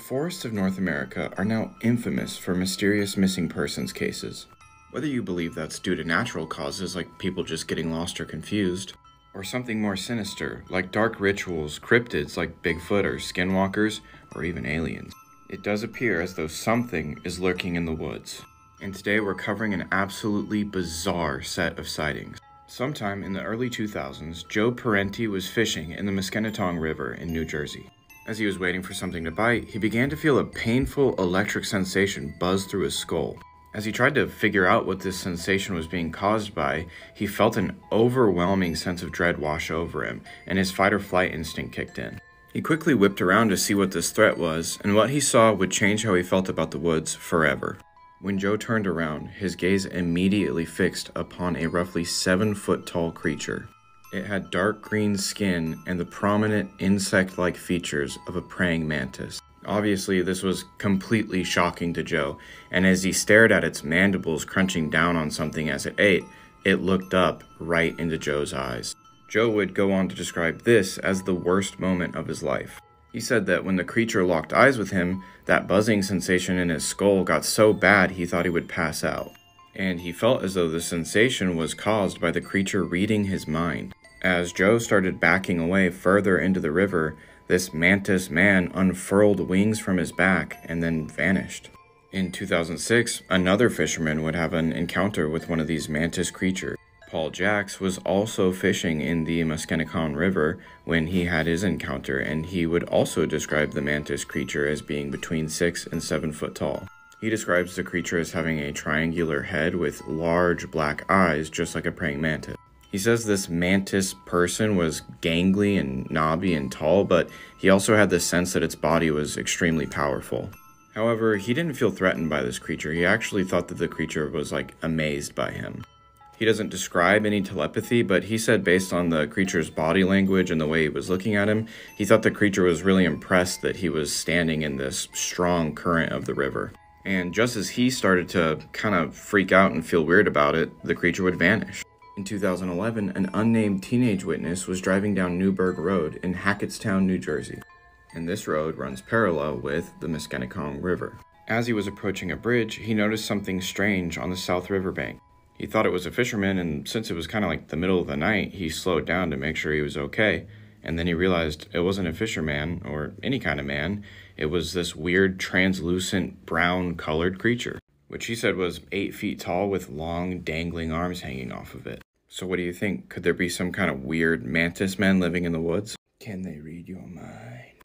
forests of North America are now infamous for mysterious missing persons cases. Whether you believe that's due to natural causes like people just getting lost or confused, or something more sinister like dark rituals, cryptids like Bigfoot or skinwalkers, or even aliens, it does appear as though something is lurking in the woods. And today we're covering an absolutely bizarre set of sightings. Sometime in the early 2000s, Joe Parenti was fishing in the Musconetcong River in New Jersey. As he was waiting for something to bite, he began to feel a painful electric sensation buzz through his skull. As he tried to figure out what this sensation was being caused by, he felt an overwhelming sense of dread wash over him, and his fight or flight instinct kicked in. He quickly whipped around to see what this threat was, and what he saw would change how he felt about the woods forever. When Joe turned around, his gaze immediately fixed upon a roughly seven foot tall creature. It had dark green skin and the prominent insect like features of a praying mantis. Obviously, this was completely shocking to Joe, and as he stared at its mandibles crunching down on something as it ate, it looked up right into Joe's eyes. Joe would go on to describe this as the worst moment of his life. He said that when the creature locked eyes with him, that buzzing sensation in his skull got so bad he thought he would pass out. And he felt as though the sensation was caused by the creature reading his mind. As Joe started backing away further into the river, this mantis man unfurled wings from his back and then vanished. In 2006, another fisherman would have an encounter with one of these mantis creatures. Paul Jacks was also fishing in the Musconetcong River when he had his encounter, and he would also describe the mantis creature as being between 6 and 7 foot tall. He describes the creature as having a triangular head with large black eyes, just like a praying mantis. He says this mantis person was gangly and knobby and tall, but he also had the sense that its body was extremely powerful. However, he didn't feel threatened by this creature. He actually thought that the creature was like amazed by him. He doesn't describe any telepathy, but he said based on the creature's body language and the way he was looking at him, he thought the creature was really impressed that he was standing in this strong current of the river. And just as he started to kind of freak out and feel weird about it, the creature would vanish. In 2011, an unnamed teenage witness was driving down Newburgh Road in Hackettstown, New Jersey, and this road runs parallel with the Musconetcong River. As he was approaching a bridge, he noticed something strange on the South River bank. He thought it was a fisherman, and since it was kind of like the middle of the night, he slowed down to make sure he was okay. And then he realized it wasn't a fisherman or any kind of man, it was this weird, translucent, brown colored creature, which he said was eight feet tall with long, dangling arms hanging off of it. So what do you think? Could there be some kind of weird mantis men living in the woods? Can they read your mind?